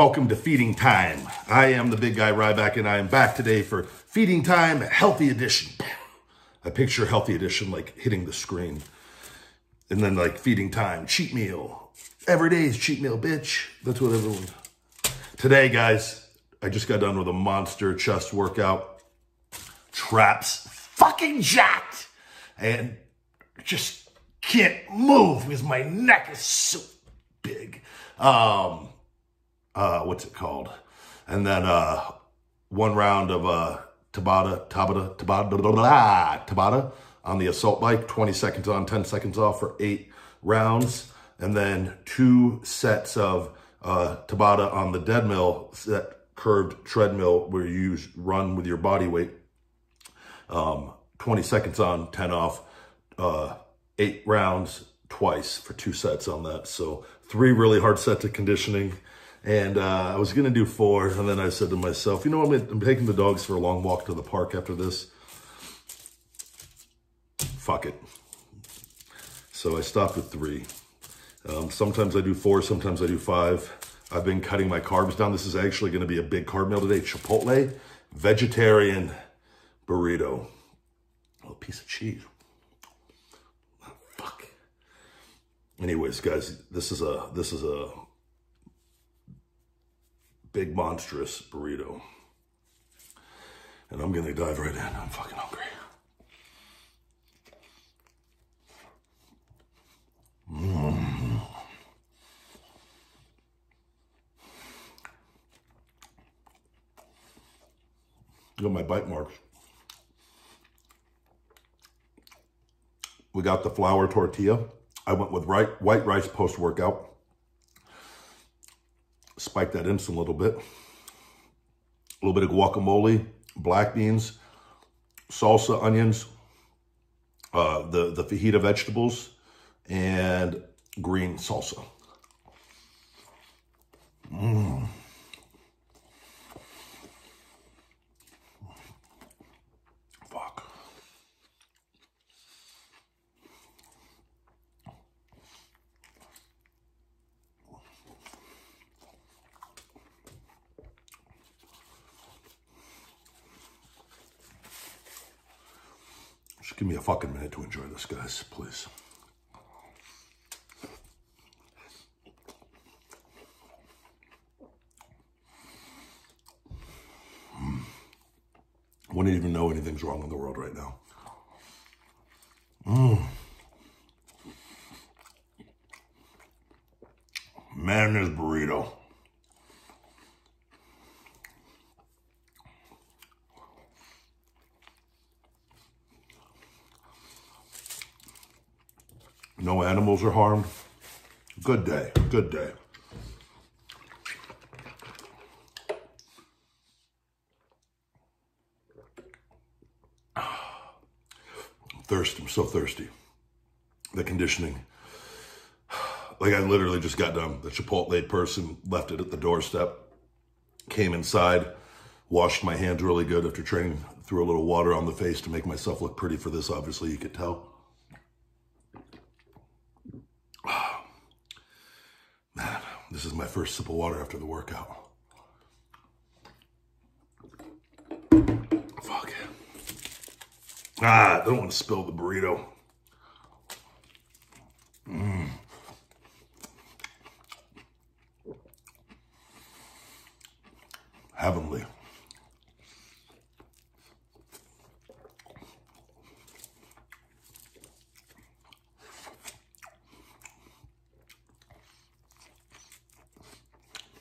welcome to Feeding Time. I am the big guy Ryback, and I am back today for Feeding Time Healthy Edition. I picture Healthy Edition like hitting the screen. And then like Feeding Time, cheat meal. Every day is cheat meal, bitch. That's what everyone. Today, guys, I just got done with a monster chest workout. Traps fucking jacked. And just can't move because my neck is so big. Um, uh, what's it called? And then uh, one round of uh, Tabata, Tabata, Tabata, blah, blah, Tabata on the assault bike, 20 seconds on, 10 seconds off for eight rounds. And then two sets of uh, Tabata on the dead mill, that curved treadmill where you run with your body weight. Um, 20 seconds on, 10 off, uh, eight rounds twice for two sets on that. So three really hard sets of conditioning. And uh, I was going to do four. And then I said to myself, you know, I'm, I'm taking the dogs for a long walk to the park after this. Fuck it. So I stopped at three. Um, sometimes I do four, sometimes I do five. I've been cutting my carbs down. This is actually going to be a big carb meal today. Chipotle, vegetarian burrito. Oh, piece of cheese. Oh, fuck. Anyways, guys, this is a this is a big monstrous burrito. And I'm gonna dive right in. I'm fucking hungry. Mm. At my bite marks. We got the flour tortilla. I went with white, white rice post-workout. Spike that in some little bit. A little bit of guacamole, black beans, salsa, onions, uh, the, the fajita vegetables, and green salsa. Mmm. Give me a fucking minute to enjoy this, guys, please. Wouldn't even know anything's wrong in the world right now. Mm. Man, this burrito. No animals are harmed. Good day, good day. Thirst, I'm so thirsty. The conditioning. Like I literally just got done. The Chipotle person left it at the doorstep, came inside, washed my hands really good after training, threw a little water on the face to make myself look pretty for this, obviously, you could tell. Man, this is my first sip of water after the workout. Fuck. Ah, I don't want to spill the burrito. Mm. Heavenly.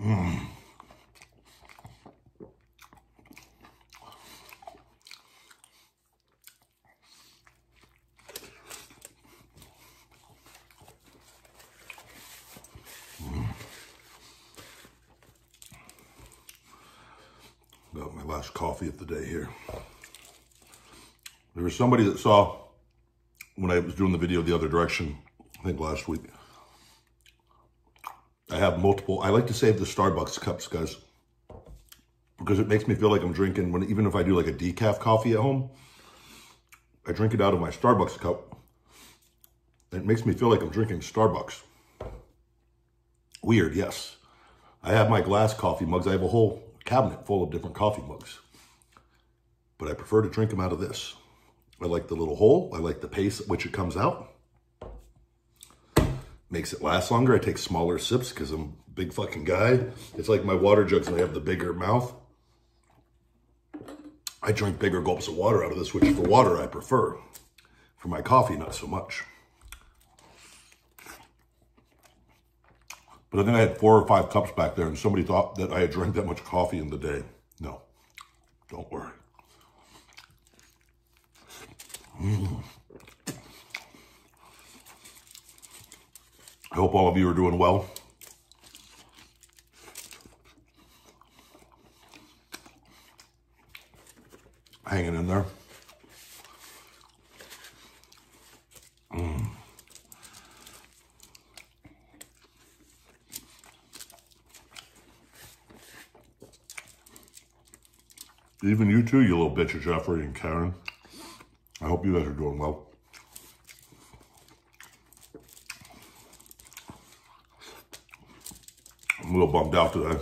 Mm. Coffee of the day here. There was somebody that saw when I was doing the video the other direction, I think last week. I have multiple, I like to save the Starbucks cups, guys, because it makes me feel like I'm drinking, when even if I do like a decaf coffee at home, I drink it out of my Starbucks cup. It makes me feel like I'm drinking Starbucks. Weird, yes. I have my glass coffee mugs. I have a whole cabinet full of different coffee mugs. But I prefer to drink them out of this. I like the little hole. I like the pace at which it comes out. Makes it last longer. I take smaller sips because I'm a big fucking guy. It's like my water jugs and I have the bigger mouth. I drink bigger gulps of water out of this, which for water I prefer. For my coffee, not so much. But I think I had four or five cups back there and somebody thought that I had drank that much coffee in the day. No, don't worry. Mm. I hope all of you are doing well. Hanging in there. Even you too, you little bitches, Jeffrey and Karen. I hope you guys are doing well. I'm a little bummed out today.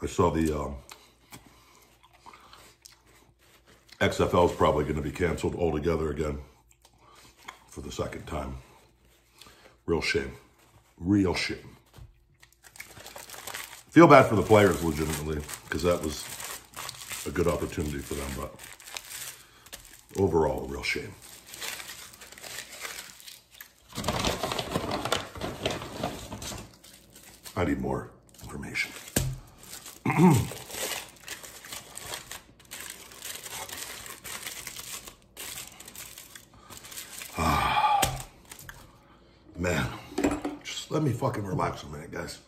I saw the um, XFL is probably going to be canceled altogether again for the second time. Real shame. Real shame. Feel bad for the players, legitimately, because that was a good opportunity for them, but overall, a real shame. I need more information. ah, man, just let me fucking relax a minute, guys.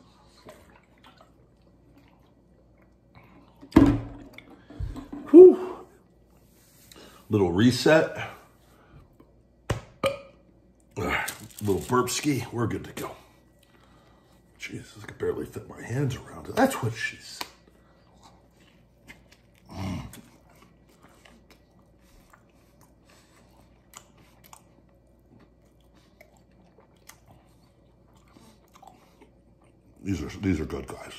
Little reset. Little burp ski. We're good to go. Jesus, I could barely fit my hands around it. That's what she said. Mm. These are these are good guys.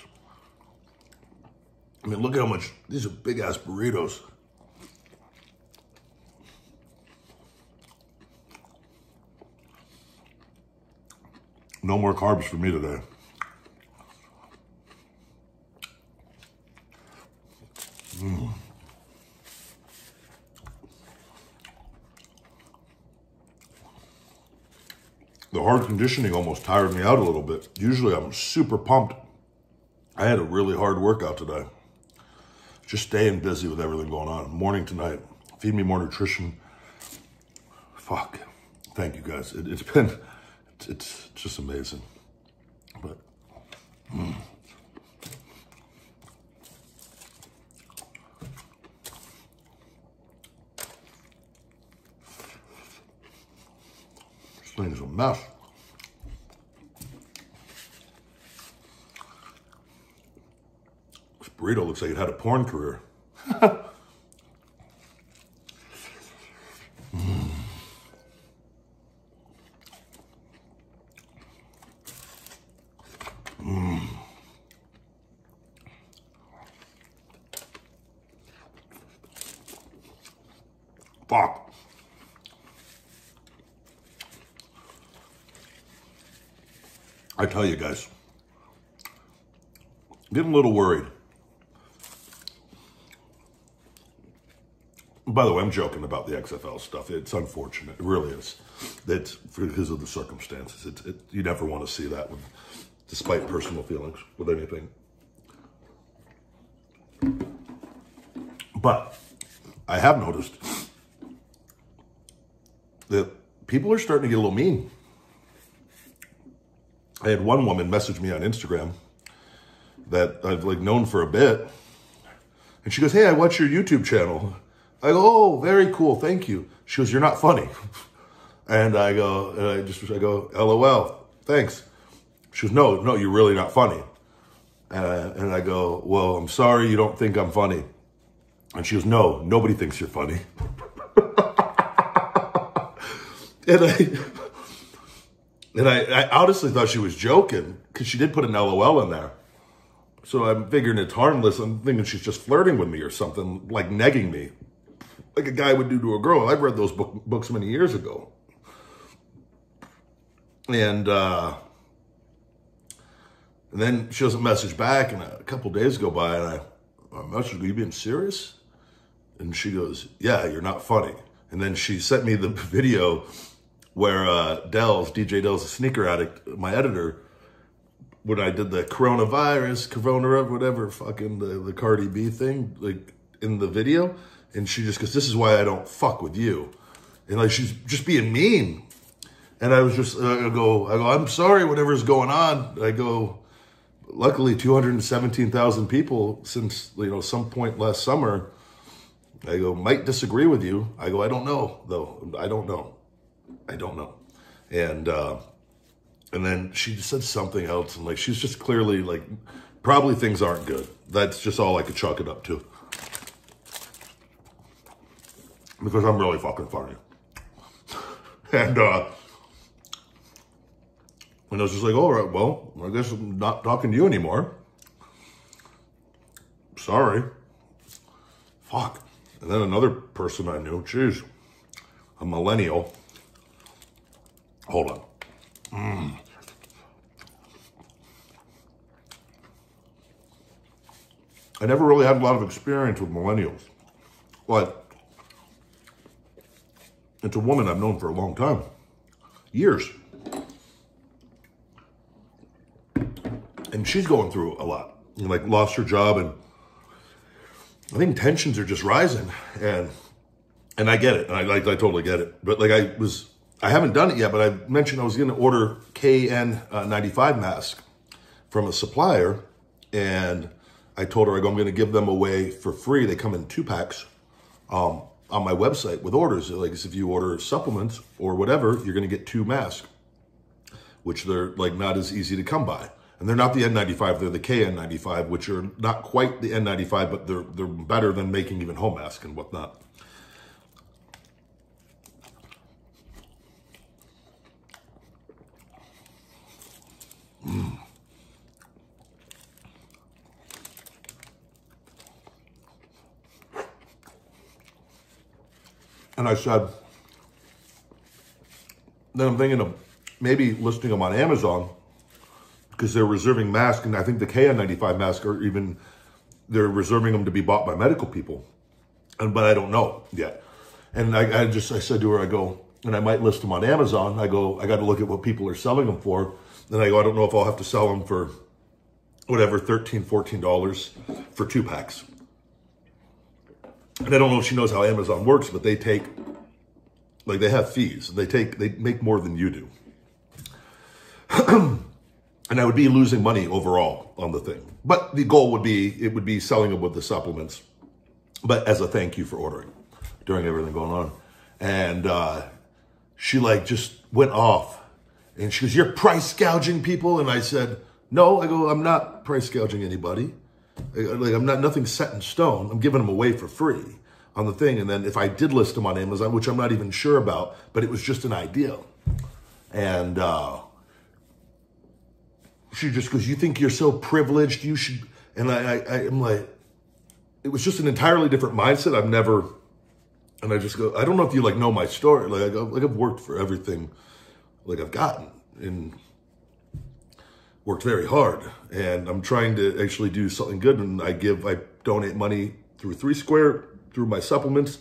I mean, look at how much, these are big ass burritos. No more carbs for me today. Mm. The hard conditioning almost tired me out a little bit. Usually I'm super pumped. I had a really hard workout today just staying busy with everything going on. Morning to night. Feed me more nutrition. Fuck. Thank you guys. It, has been, it's, just amazing. But, mm. This thing is a mess. This burrito looks like it had a porn career. Fuck. I tell you guys, getting a little worried. by the way, I'm joking about the XFL stuff. It's unfortunate. It really is. It's because of the circumstances. It, it, you never want to see that, with, despite personal feelings with anything. But I have noticed that people are starting to get a little mean. I had one woman message me on Instagram that I've like known for a bit. And she goes, hey, I watch your YouTube channel. I go, oh, very cool, thank you. She goes, you're not funny. And I go, and I just, I go, LOL, thanks. She goes, no, no, you're really not funny. Uh, and I go, well, I'm sorry you don't think I'm funny. And she goes, no, nobody thinks you're funny. And I, And I, I honestly thought she was joking because she did put an LOL in there. So I'm figuring it's harmless. I'm thinking she's just flirting with me or something, like negging me, like a guy would do to a girl. I've read those book, books many years ago. And, uh, and then she doesn't message back, and a couple days go by, and I, I message are you being serious? And she goes, yeah, you're not funny. And then she sent me the video where uh, Dells, DJ Dells, a sneaker addict, my editor, when I did the coronavirus, corona, whatever, fucking the, the Cardi B thing, like in the video. And she just goes, this is why I don't fuck with you. And like, she's just being mean. And I was just, uh, I go, I go, I'm sorry, whatever's going on. I go, luckily 217,000 people since, you know, some point last summer, I go, might disagree with you. I go, I don't know though. I don't know. I don't know. And, uh, and then she said something else and like, she's just clearly like, probably things aren't good. That's just all I could chalk it up to. Because I'm really fucking funny. and, uh, and I was just like, all right, well, I guess I'm not talking to you anymore. Sorry. Fuck. And then another person I knew, geez, a millennial. Hold on. Mm. I never really had a lot of experience with millennials. But it's a woman I've known for a long time. Years. and she's going through a lot. Like lost her job, and I think tensions are just rising. And and I get it, I like I totally get it. But like I was, I haven't done it yet, but I mentioned I was going to order KN95 uh, mask from a supplier, and I told her I go, I'm going to give them away for free. They come in two packs. Um, on my website with orders. Like if you order supplements or whatever, you're going to get two masks, which they're like not as easy to come by. And they're not the N95, they're the KN95, which are not quite the N95, but they're, they're better than making even home masks and whatnot. And I said, then I'm thinking of maybe listing them on Amazon because they're reserving masks, and I think the KN95 masks are even, they're reserving them to be bought by medical people. And, but I don't know yet. And I, I just, I said to her, I go, and I might list them on Amazon. I go, I got to look at what people are selling them for. Then I go, I don't know if I'll have to sell them for whatever, $13, $14 for two packs. And I don't know if she knows how Amazon works, but they take, like they have fees. They take, they make more than you do. and I would be losing money overall on the thing. But the goal would be, it would be selling them with the supplements, but as a thank you for ordering during everything going on. And uh, she like just went off and she goes, you're price gouging people. And I said, no, I go, I'm not price gouging anybody. Like I'm not, nothing set in stone. I'm giving them away for free on the thing. And then if I did list them on Amazon, which I'm not even sure about, but it was just an idea. And, uh, she just goes, you think you're so privileged, you should, and I, I, I am like, it was just an entirely different mindset. I've never, and I just go, I don't know if you like know my story. Like, I, like I've worked for everything, like I've gotten and worked very hard. And I'm trying to actually do something good. And I give, I donate money through Three Square, through my supplements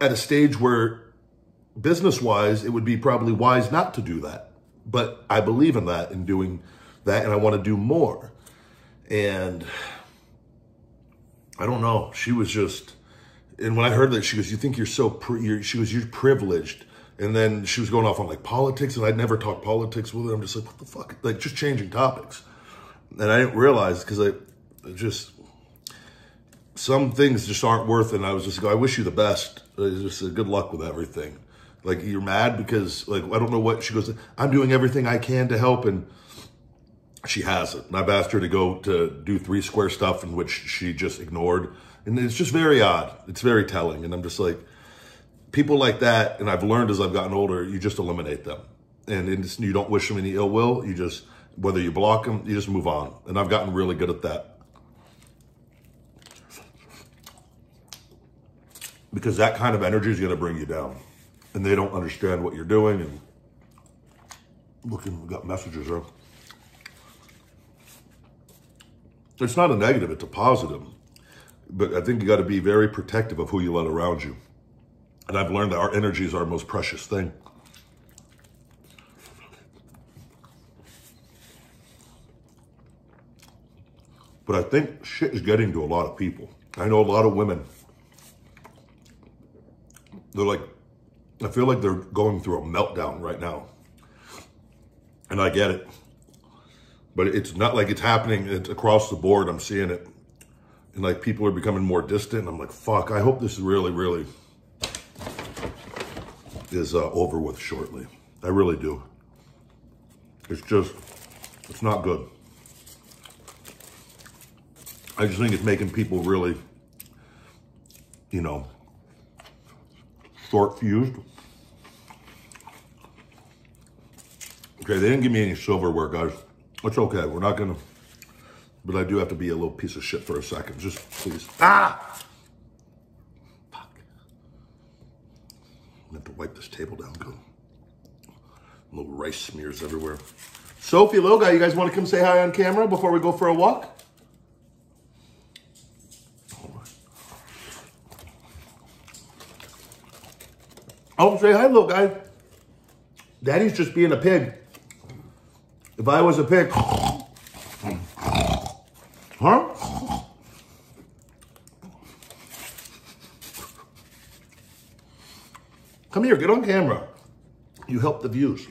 at a stage where business wise, it would be probably wise not to do that but I believe in that and doing that, and I want to do more. And I don't know. She was just, and when I heard that, she goes, "You think you're so," pri-, you're, she was, "You're privileged." And then she was going off on like politics, and I'd never talked politics with her. I'm just like, what the fuck? Like, just changing topics. And I didn't realize because I just, some things just aren't worth it. And I was just, like, I wish you the best. Just good luck with everything. Like you're mad because like I don't know what she goes. I'm doing everything I can to help, and she hasn't. And I've asked her to go to do three square stuff, in which she just ignored, and it's just very odd. It's very telling, and I'm just like, people like that. And I've learned as I've gotten older, you just eliminate them. and you don't wish them any ill will. You just, whether you block them, you just move on. And I've gotten really good at that. Because that kind of energy is going to bring you down. And they don't understand what you're doing. And looking, we got messages there. It's not a negative, it's a positive. But I think you got to be very protective of who you let around you. And I've learned that our energy is our most precious thing. But I think shit is getting to a lot of people. I know a lot of women. They're like, I feel like they're going through a meltdown right now. And I get it. But it's not like it's happening it's across the board. I'm seeing it. And like people are becoming more distant. I'm like, fuck, I hope this is really, really is uh, over with shortly. I really do. It's just, it's not good. I just think it's making people really, you know, short fused. Okay, they didn't give me any silverware, guys. It's okay. We're not going to, but I do have to be a little piece of shit for a second. Just please. Ah! Have to wipe this table down good. Little rice smears everywhere. Sophie Loga, you guys want to come say hi on camera before we go for a walk? Oh, say hi, little guy. Daddy's just being a pig. If I was a pig, huh? Come here, get on camera. You help the views.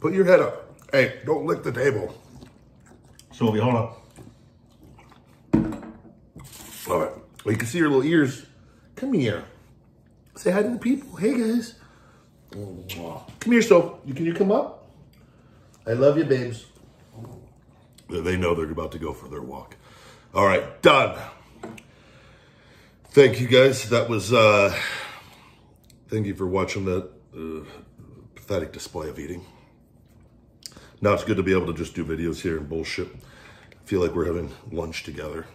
Put your head up. Hey, don't lick the table. Sylvia, hold on. All right. Well, you can see your little ears. Come here. Say hi to the people. Hey, guys. Come here, so you, can you come up? I love you, babes. They know they're about to go for their walk. All right, done. Thank you, guys. That was, uh, thank you for watching that uh, pathetic display of eating. Now it's good to be able to just do videos here and bullshit. I feel like we're having lunch together.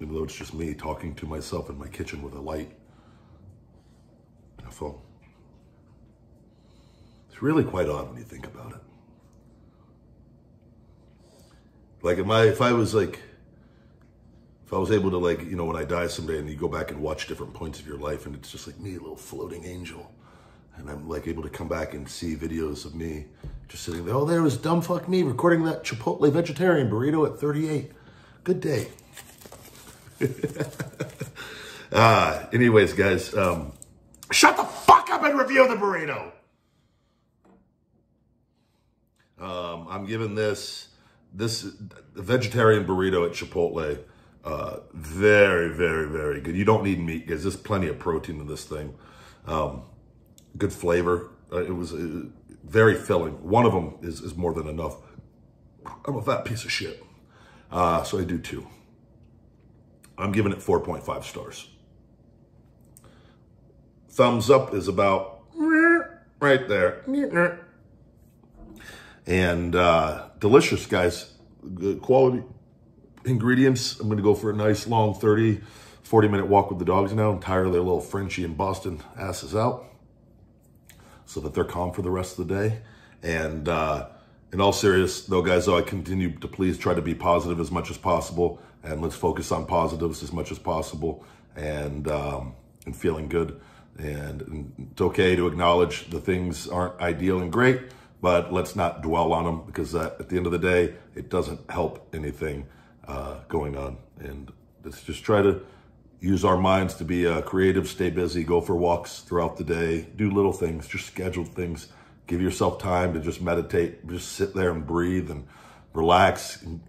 Even though it's just me talking to myself in my kitchen with a light. So it's really quite odd when you think about it. Like if I if I was like if I was able to like, you know, when I die someday and you go back and watch different points of your life and it's just like me, a little floating angel. And I'm like able to come back and see videos of me just sitting there. Oh, there was dumb fuck me recording that Chipotle vegetarian burrito at 38. Good day. uh, anyways, guys, um, shut the fuck up and review the burrito. Um, I'm giving this this vegetarian burrito at Chipotle. Uh, very, very, very good. You don't need meat because there's plenty of protein in this thing. Um, good flavor. Uh, it was uh, very filling. One of them is, is more than enough. I'm a fat piece of shit. Uh, so I do two. I'm giving it 4.5 stars. Thumbs up is about right there. And uh, delicious, guys. Good quality ingredients. I'm going to go for a nice long 30, 40 minute walk with the dogs now and tire their little Frenchie and Boston asses out so that they're calm for the rest of the day. And uh, in all seriousness, though, guys, though, I continue to please try to be positive as much as possible. And let's focus on positives as much as possible and, um, and feeling good. And, and it's okay to acknowledge the things aren't ideal and great but let's not dwell on them because uh, at the end of the day, it doesn't help anything uh, going on. And let's just try to use our minds to be uh, creative, stay busy, go for walks throughout the day, do little things, just schedule things, give yourself time to just meditate, just sit there and breathe and relax, and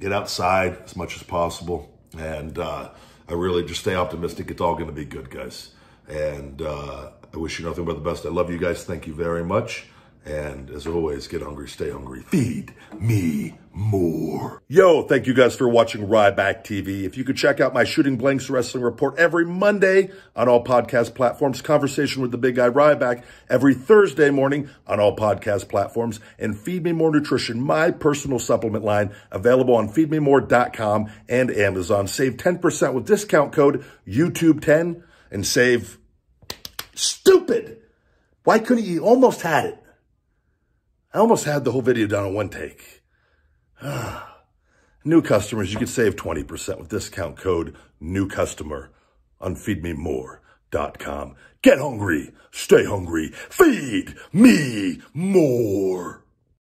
get outside as much as possible. And uh, I really just stay optimistic. It's all going to be good, guys. And uh, I wish you nothing but the best. I love you guys. Thank you very much And as always, get hungry, stay hungry, feed me more. Yo, thank you guys for watching Ryback TV. If you could check out my Shooting Blanks Wrestling Report every Monday on all podcast platforms, Conversation with the Big Guy Ryback every Thursday morning on all podcast platforms, and Feed Me More Nutrition, my personal supplement line, available on feedmemore.com and Amazon. Save 10% with discount code YouTube10 and save stupid. Why couldn't you? Almost had it. I almost had the whole video done in one take. new customers, you can save 20% with discount code new customer on feedmemore.com. Get hungry, stay hungry, feed me more.